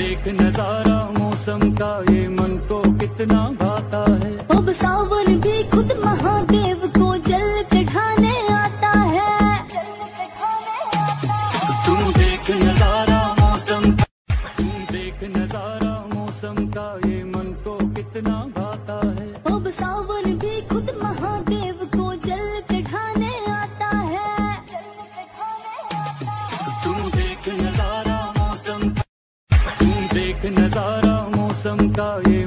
देख नज़ारा मौसम का ये मन को कितना भाता है। अब सावन भी खुद महादेव को जल चढ़ाने आता है। तुम देख नज़ारा मौसम तुम देख नज़ारा मौसम का ये मन को कितना भाता है। अब सावन भी खुद महादेव को जल चढ़ाने आता है। तुम देख తంతాయే